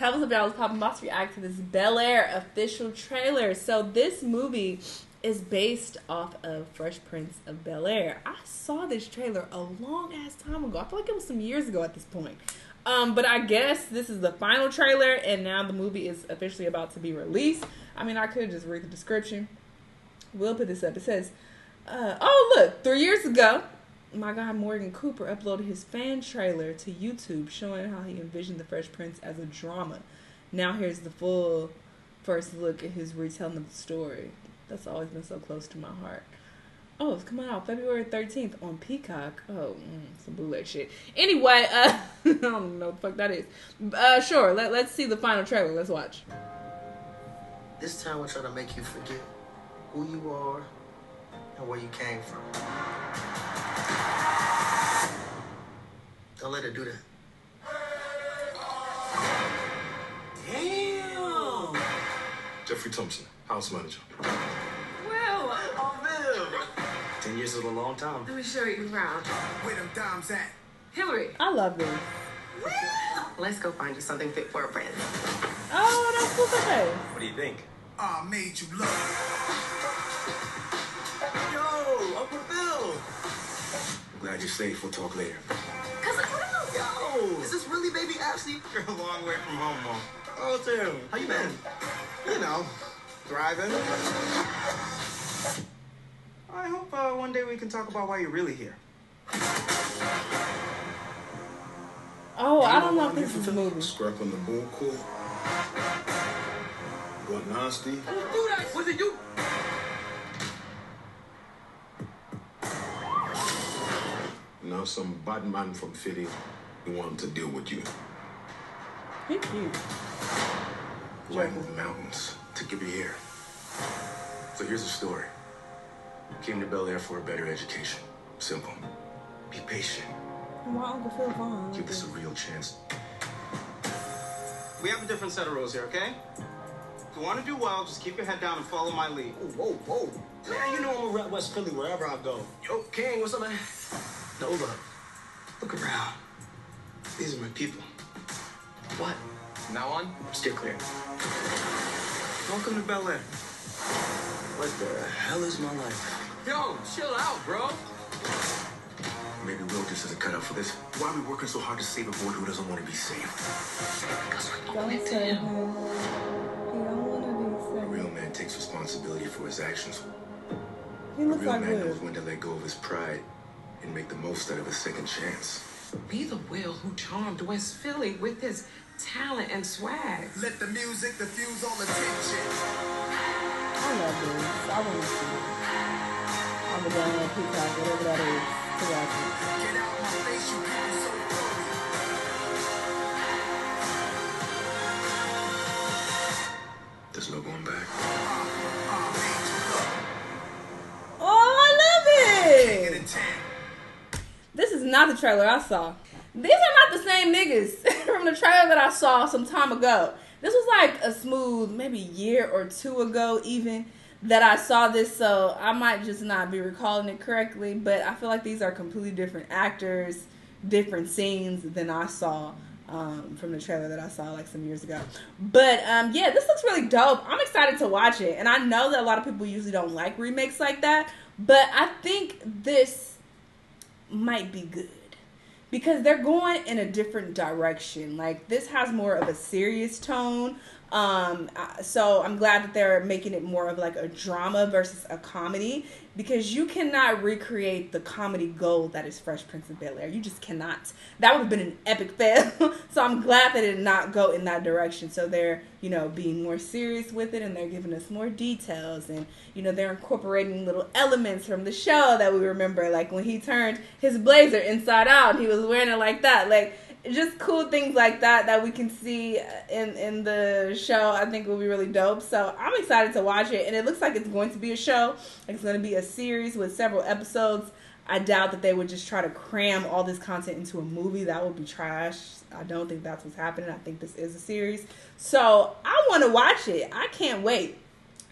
Heavens of Dallas Pop must react to this Bel Air official trailer. So this movie is based off of Fresh Prince of Bel Air. I saw this trailer a long ass time ago. I feel like it was some years ago at this point. Um, but I guess this is the final trailer, and now the movie is officially about to be released. I mean, I could just read the description. We'll put this up. It says, uh, "Oh look, three years ago, my guy Morgan Cooper uploaded his fan trailer to YouTube showing how he envisioned the Fresh Prince as a drama. Now here's the full first look at his retelling of the story. That's always been so close to my heart. Oh, it's coming out February 13th on Peacock. Oh, mm, some bootleg shit. Anyway, uh, I don't know what the fuck that is. Uh, sure, let, let's see the final trailer. Let's watch. This time we're trying to make you forget who you are and where you came from. Don't let her do that. Damn! Geoffrey Thompson, house manager. Well, Oh, Viv! Ten years is a long time. let me show you around. Where them dimes at? Hilary, I love this. let's go find you something fit for a friend. Oh, that's cool. Okay. What do you think? I made you love. I'm glad you're safe. We'll talk later. Cousin Will. Yo! Is this really baby Ashley? You're a long way from home, Mom. Oh, Tim. How you been? You know, thriving. I hope uh, one day we can talk about why you're really here. Oh, I don't know if this is a movie. Scrap on the bull court. Got nasty. Who do that? Was it you? Now some bad man from Philly want to deal with you. He cute. Why move mountains to get me here? So here's the story. Came to Bel Air for a better education. Simple. Be patient. Why Uncle Phil Vaughn? Give this a real chance. We have a different set of rules here, okay? If you want to do well, just keep your head down and follow my lead. Whoa, whoa, whoa. Man, you know I'm a rep West Philly wherever I go. Yo, King, what's up, man? Nova, look around. These are my people. What? From now on, Steer clear. welcome to Bel Air. What the hell is my life? Yo, chill out, bro. Maybe Will just isn't cut out for this. Why are we working so hard to save a boy who doesn't want to be saved? Don't say him. He don't want to be saved. A real man takes responsibility for his actions. saved. He A real like man knows when to let go of his pride and make the most out of a second chance. Be the Will who charmed West Philly with his talent and swag. Let the music diffuse all attention. I love this. I want to see it. I'm a down on Peacock, whatever that is, to watch it. Get out my face, you people so phony. There's no going back. Not the trailer I saw. These are not the same niggas from the trailer that I saw some time ago. This was like a smooth, maybe year or two ago, even that I saw this. So I might just not be recalling it correctly, but I feel like these are completely different actors, different scenes than I saw um, from the trailer that I saw like some years ago. But um, yeah, this looks really dope. I'm excited to watch it, and I know that a lot of people usually don't like remakes like that, but I think this might be good because they're going in a different direction. Like this has more of a serious tone. Um, uh, so I'm glad that they're making it more of like a drama versus a comedy because you cannot recreate the comedy gold that is Fresh Prince of Bel Air. You just cannot. That would have been an epic fail. so I'm glad that it did not go in that direction. So they're you know being more serious with it and they're giving us more details and you know they're incorporating little elements from the show that we remember like when he turned his blazer inside out he was wearing it like that like just cool things like that that we can see in in the show i think will be really dope. So i'm excited to watch it and it looks like it's going to be a show. It's going to be a series with several episodes. I doubt that they would just try to cram all this content into a movie. That would be trash. I don't think that's what's happening. I think this is a series. So i want to watch it. I can't wait.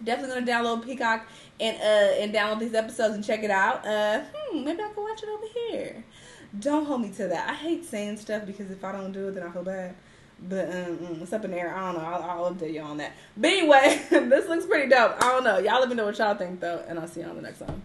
Definitely gonna download peacock and uh and download these episodes and check it out. Uh hmm, maybe i can watch it over here don't hold me to that. I hate saying stuff because if I don't do it, then I feel bad. But um, mm, it's up in the air. I don't know. I'll, I'll update you on that. But anyway, this looks pretty dope. I don't know. Y'all let me know what y'all think though, and I'll see you on the next one.